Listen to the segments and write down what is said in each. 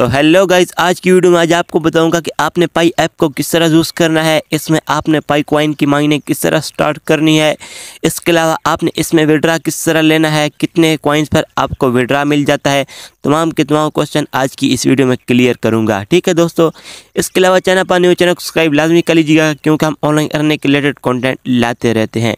तो hello guys आज की वीडियो में आज आपको बताऊँगा कि आपने पाई ऐप को किस तरह यूज़ करना है, इसमें आपने पाई क्वाइन की माइनिंग किस तरह स्टार्ट करनी है, इसके अलावा आपने इसमें विड्रा किस तरह लेना है, कितने क्वाइंस पर आपको विड्रा मिल जाता है, तमाम के तमाम क्वेश्चन आज की इस वीडियो में क्लियर करूँगा। ठीक है दोस्तों, इसके अलावा चैनल पर न्यू चैनल सब्सक्राइब लाजमी कर लीजिएगा, क्योंकि हम ऑनलाइन अर्निंग के रिलेटेड कॉन्टेंट लाते रहते हैं।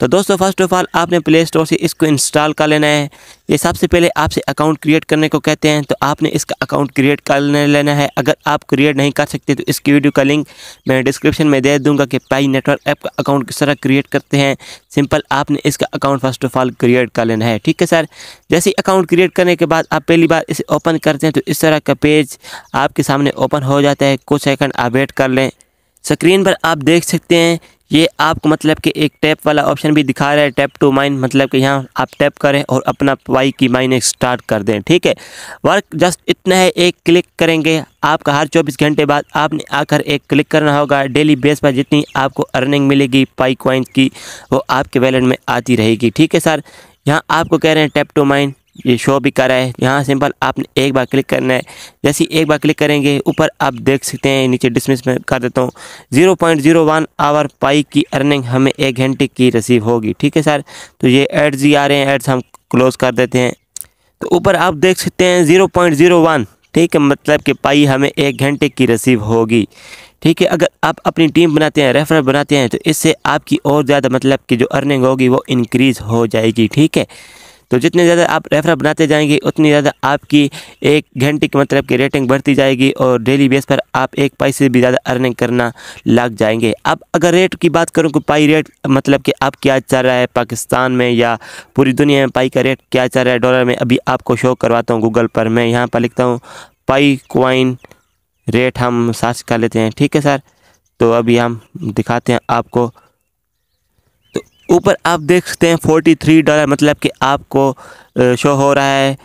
तो दोस्तों फ़र्स्ट ऑफ़ ऑल आपने प्ले स्टोर से इसको इंस्टॉल कर लेना है। ये सबसे पहले आपसे अकाउंट क्रिएट करने को कहते हैं तो आपने इसका अकाउंट क्रिएट कर लेना है। अगर आप क्रिएट नहीं कर सकते तो इसकी वीडियो का लिंक मैं डिस्क्रिप्शन में दे दूँगा कि पाई नेटवर्क ऐप का अकाउंट किस तरह क्रिएट करते हैं। सिंपल आपने इसका account first of all create कर लेना है। ठीक है सर जैसे अकाउंट क्रिएट करने के बाद आप पहली बार इसे ओपन करते हैं तो इस तरह का पेज आपके सामने ओपन हो जाता है। कुछ सेकंड आप वेट कर लें। स्क्रीन पर आप देख सकते हैं ये आपको मतलब कि एक टैप वाला ऑप्शन भी दिखा रहा है, टैप टू माइन मतलब कि यहाँ आप टैप करें और अपना वाई की माइनिंग स्टार्ट कर दें, ठीक है? वर्क जस्ट इतना है, एक क्लिक करेंगे, आपका हर 24 घंटे बाद आपने आकर एक क्लिक करना होगा। डेली बेस पर जितनी आपको अर्निंग मिलेगी, पाई क्वाइंस की, वो आपके वैलेट में आती रहेगी, ठीक है सर? यहाँ आपको कह रहे हैं टैप टू माइन ये शो भी कर रहा है। यहाँ सिंपल आपने एक बार क्लिक करना है। जैसे एक बार क्लिक करेंगे, ऊपर आप देख सकते हैं, नीचे डिसमिस में कर देता हूँ। Zero point zero one hour Pi की अर्निंग हमें एक घंटे की रिसीव होगी। ठीक है सर तो ये एड्स ही आ रहे हैं। एड्स हम क्लोज़ कर देते हैं। तो ऊपर आप देख सकते हैं ज़ीरो पॉइंट ज़ीरो वन ठीक है? मतलब कि पाई हमें एक घंटे की रिसीव होगी। ठीक है? अगर आप अपनी टीम बनाते हैं रेफर बनाते हैं तो इससे आपकी और ज़्यादा मतलब कि जो अर्निंग होगी, वो इंक्रीज़ हो जाएगी। ठीक है? तो जितने ज़्यादा आप रेफर बनाते जाएँगे, उतनी ज़्यादा आपकी एक घंटे की मतलब की रेटिंग बढ़ती जाएगी और डेली बेस पर आप एक पाई से भी ज़्यादा अर्निंग करना लग जाएँगे। अब अगर रेट की बात करूँ कि पाई रेट मतलब कि अब क्या चल रहा है पाकिस्तान में या पूरी दुनिया में पाई का रेट क्या चल रहा है डॉलर में, अभी आपको शो करवाता हूँ गूगल पर। मैं यहाँ पर लिखता हूँ, पाई क्वाइन रेट हम सर्च कर लेते हैं। ठीक है सर तो अभी हम दिखाते हैं आपको ऊपर आप देख सकते हैं फोर्टी थ्री डॉलर मतलब कि आपको शो हो रहा है।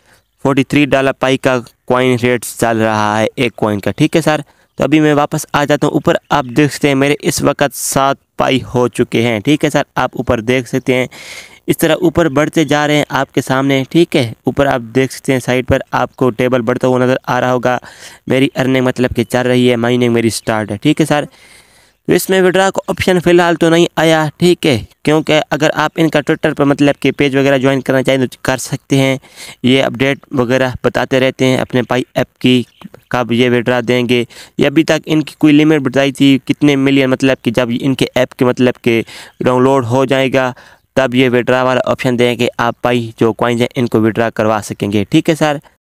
फोर्टी थ्री डॉलर पाई का कॉइन रेट चल रहा है, एक कॉइन का। ठीक है सर तो अभी मैं वापस आ जाता हूँ। ऊपर आप देख सकते हैं, मेरे इस वक्त सात पाई हो चुके हैं। ठीक है सर आप ऊपर देख सकते हैं। इस तरह ऊपर बढ़ते जा रहे हैं आपके सामने। ठीक है? ऊपर आप देख सकते हैं साइड पर आपको टेबल बढ़ता हुआ नज़र आ रहा होगा। मेरी अर्निंग मतलब कि चल रही है माइनिंग मेरी स्टार्ट है। ठीक है सर तो इसमें विड्रा का ऑप्शन फ़िलहाल तो नहीं आया, ठीक है? क्योंकि अगर आप इनका ट्विटर पर मतलब कि पेज वगैरह ज्वाइन करना चाहें तो कर सकते हैं। ये अपडेट वगैरह बताते रहते हैं अपने पाई ऐप की, कब ये विड्रा देंगे। ये अभी तक इनकी कोई लिमिट बताई थी कितने मिलियन मतलब कि जब इनके ऐप के मतलब के डाउनलोड हो जाएगा, तब ये विड्रा वाला ऑप्शन देंगे। आप पाई जो कॉइन्स हैं, इनको विड्रा करवा सकेंगे, ठीक है सर